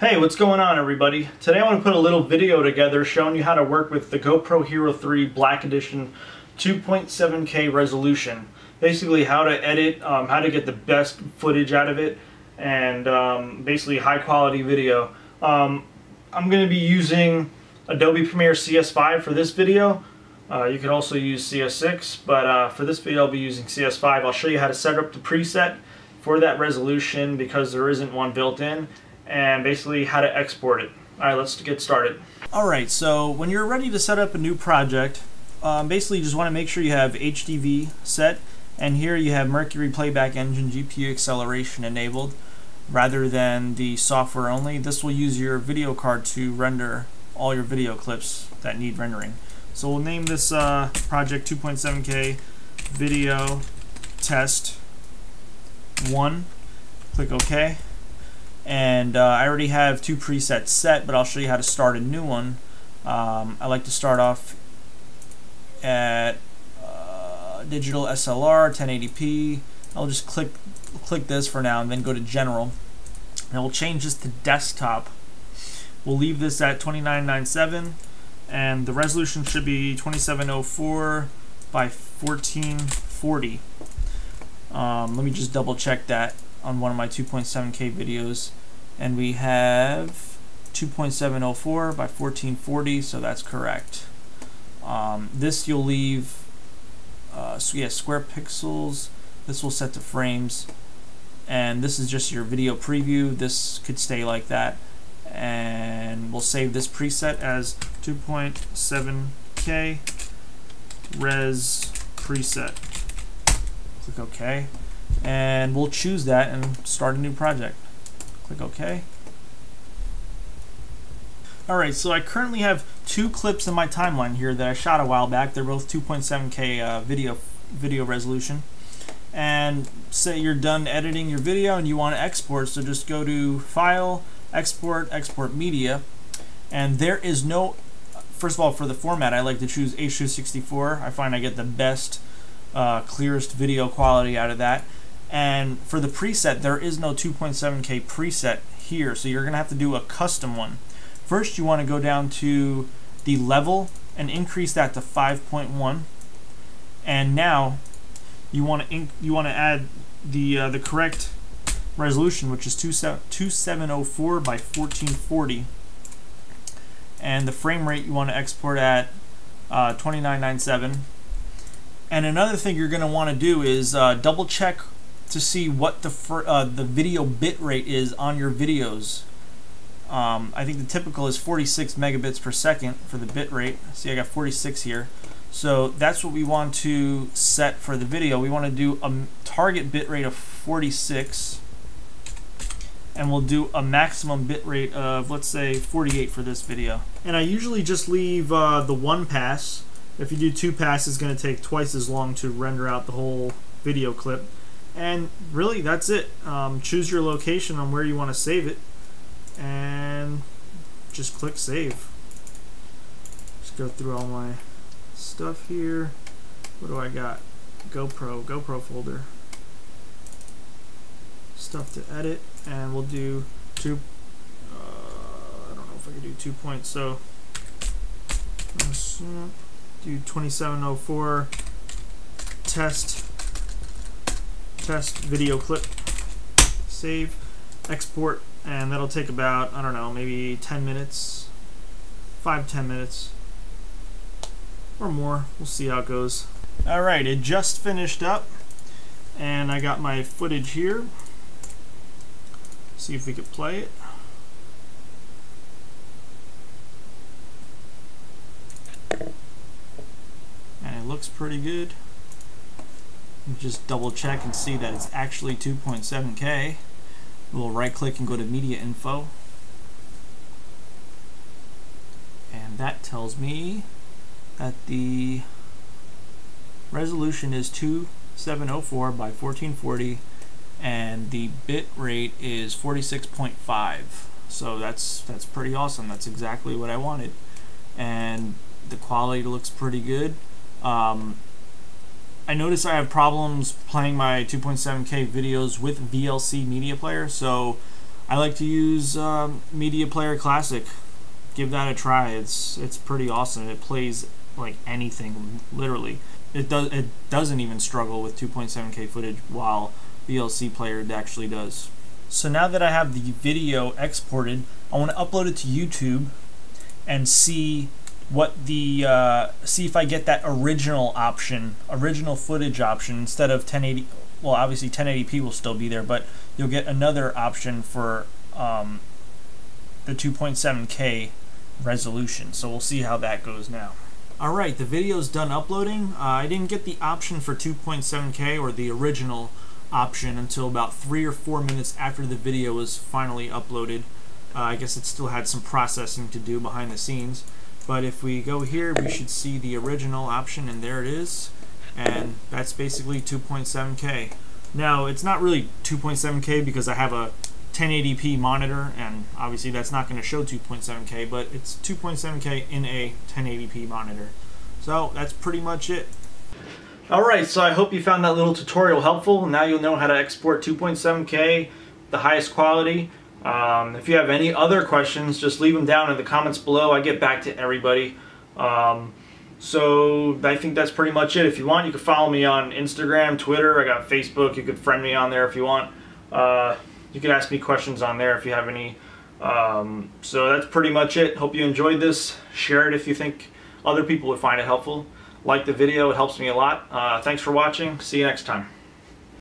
Hey, what's going on everybody? Today I want to put a little video together showing you how to work with the GoPro Hero 3 Black Edition 2.7K resolution. Basically how to edit, um, how to get the best footage out of it, and um, basically high quality video. Um, I'm going to be using Adobe Premiere CS5 for this video. Uh, you can also use CS6, but uh, for this video I'll be using CS5. I'll show you how to set up the preset for that resolution because there isn't one built in and basically how to export it. Alright, let's get started. Alright, so when you're ready to set up a new project, um, basically you just want to make sure you have HDV set, and here you have Mercury Playback Engine GPU acceleration enabled rather than the software only. This will use your video card to render all your video clips that need rendering. So we'll name this uh, project 2.7K video test 1. Click OK and uh, I already have two presets set but I'll show you how to start a new one. Um, I like to start off at uh, digital SLR 1080p I'll just click click this for now and then go to general. And we'll change this to desktop. We'll leave this at 2997 and the resolution should be 2704 by 1440 um, let me just double check that on one of my 2.7K videos. And we have 2.704 by 1440, so that's correct. Um, this you'll leave, uh, so yeah, square pixels. This will set to frames. And this is just your video preview. This could stay like that. And we'll save this preset as 2.7K res preset. Click OK and we'll choose that and start a new project. Click OK. Alright, so I currently have two clips in my timeline here that I shot a while back. They're both 2.7K uh, video video resolution. And say you're done editing your video and you want to export, so just go to File, Export, Export Media. And there is no, first of all, for the format, I like to choose H264. I find I get the best, uh, clearest video quality out of that. And for the preset, there is no 2.7K preset here, so you're going to have to do a custom one. First, you want to go down to the level and increase that to 5.1. And now you want to you want to add the uh, the correct resolution, which is 2704 by 1440. And the frame rate you want to export at uh, 2997. And another thing you're going to want to do is uh, double check to see what the uh, the video bit rate is on your videos. Um, I think the typical is 46 megabits per second for the bit rate. See, I got 46 here. So that's what we want to set for the video. We want to do a target bit rate of 46 and we'll do a maximum bit rate of let's say 48 for this video. And I usually just leave uh, the one pass. If you do two passes, it's going to take twice as long to render out the whole video clip. And really, that's it. Um, choose your location on where you want to save it, and just click save. Just go through all my stuff here. What do I got? GoPro, GoPro folder. Stuff to edit, and we'll do two. Uh, I don't know if I can do two points, so do 2704 test test video clip, save, export, and that'll take about, I don't know, maybe 10 minutes, 5 10 minutes, or more. We'll see how it goes. Alright, it just finished up, and I got my footage here. See if we could play it. And it looks pretty good just double check and see that it's actually 2.7K. We'll right click and go to media info. And that tells me that the resolution is 2704 by 1440 and the bit rate is 46.5 so that's that's pretty awesome that's exactly what I wanted and the quality looks pretty good um, I notice I have problems playing my 2.7K videos with VLC Media Player, so I like to use um, Media Player Classic. Give that a try. It's it's pretty awesome. It plays like anything, literally. It does it doesn't even struggle with 2.7K footage, while VLC Player actually does. So now that I have the video exported, I want to upload it to YouTube and see what the uh, see if I get that original option, original footage option instead of 1080. Well, obviously 1080p will still be there, but you'll get another option for um, the 2.7K resolution. So we'll see how that goes now. Alright, the video's done uploading. Uh, I didn't get the option for 2.7K or the original option until about three or four minutes after the video was finally uploaded. Uh, I guess it still had some processing to do behind the scenes. But if we go here, we should see the original option, and there it is. And that's basically 2.7K. Now, it's not really 2.7K because I have a 1080p monitor, and obviously that's not going to show 2.7K, but it's 2.7K in a 1080p monitor. So that's pretty much it. Alright, so I hope you found that little tutorial helpful. Now you'll know how to export 2.7K, the highest quality. Um, if you have any other questions, just leave them down in the comments below. I get back to everybody. Um, so I think that's pretty much it. If you want, you can follow me on Instagram, Twitter. I got Facebook. You could friend me on there if you want. Uh, you can ask me questions on there if you have any. Um, so that's pretty much it. Hope you enjoyed this. Share it if you think other people would find it helpful like the video. It helps me a lot. Uh, thanks for watching. See you next time.